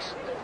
Thanks.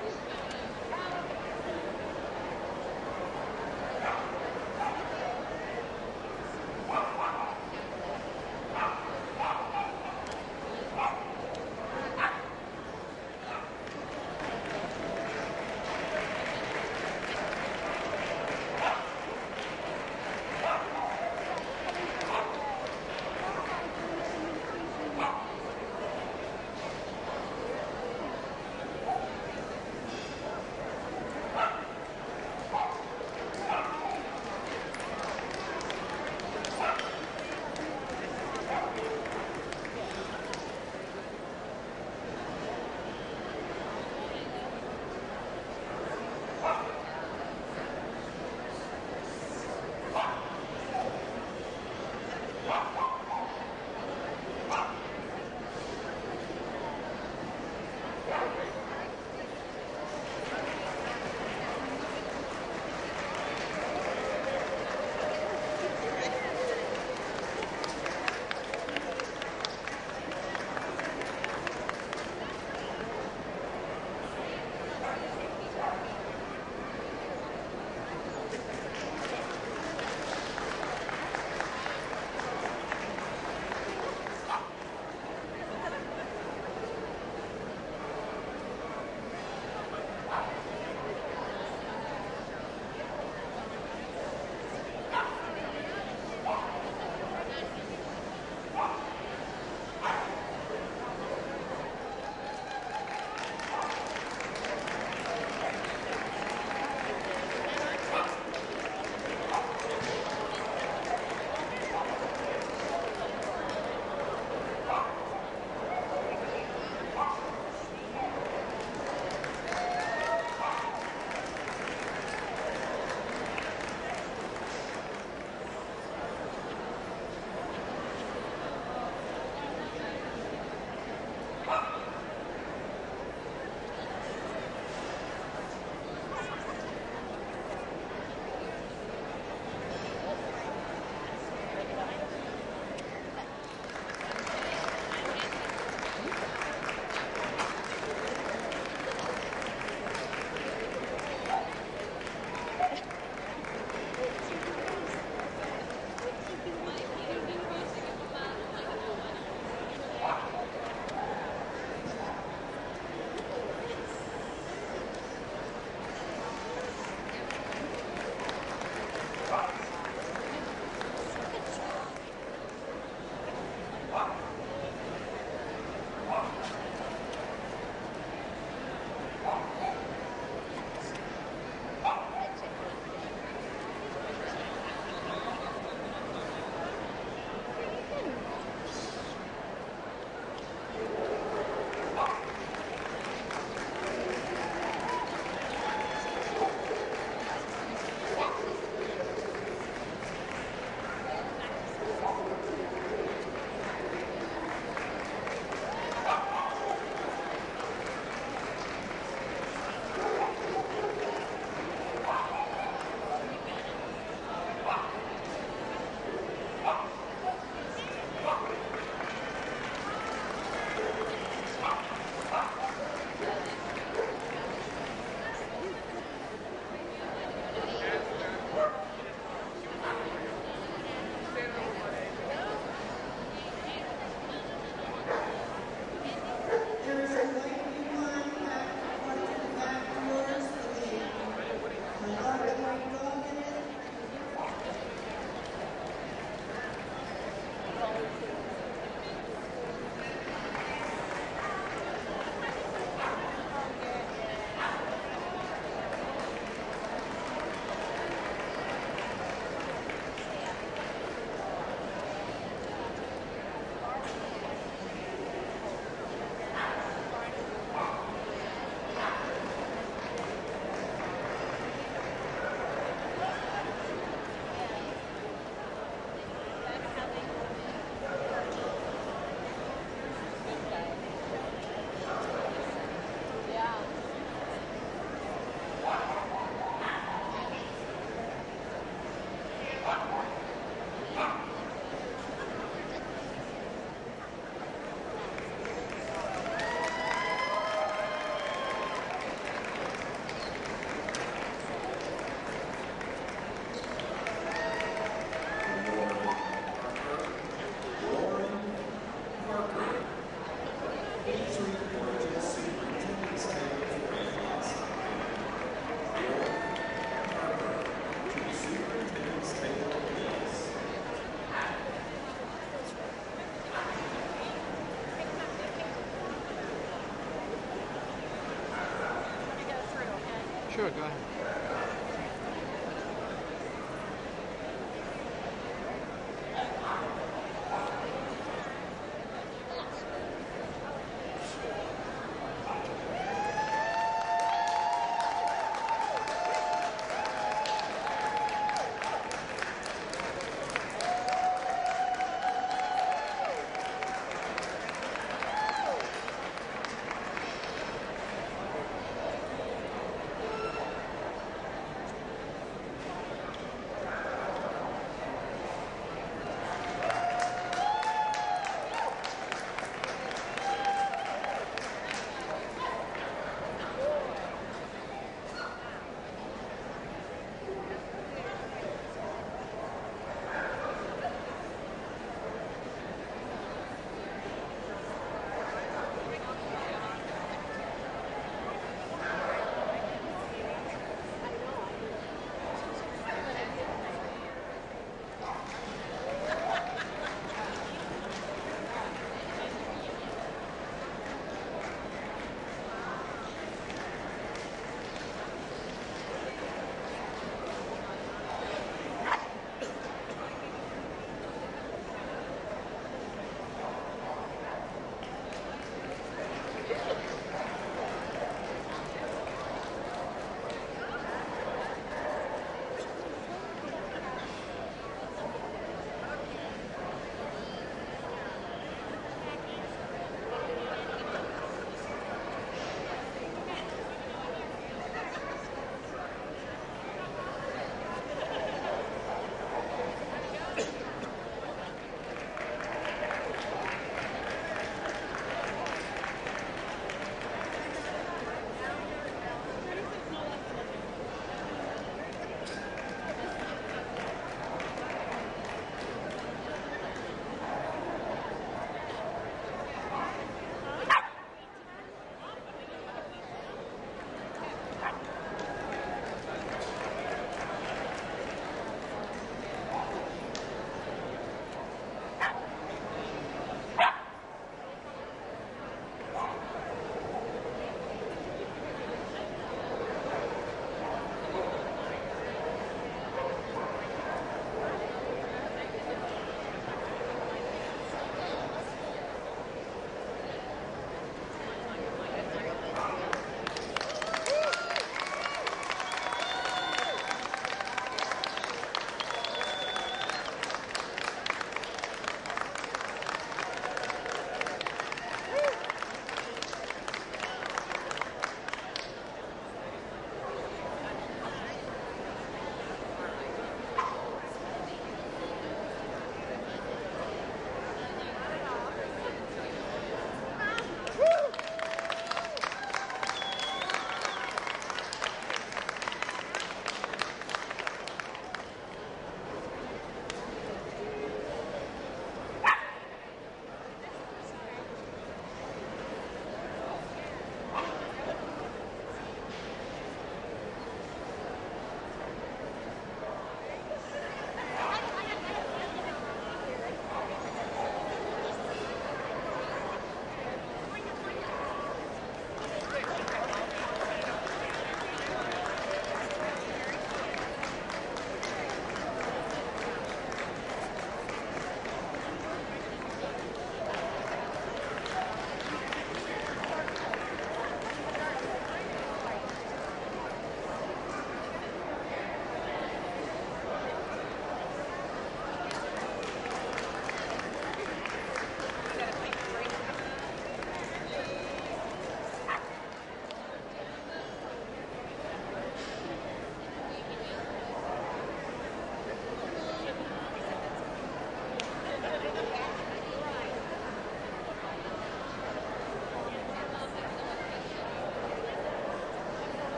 Sure, go ahead.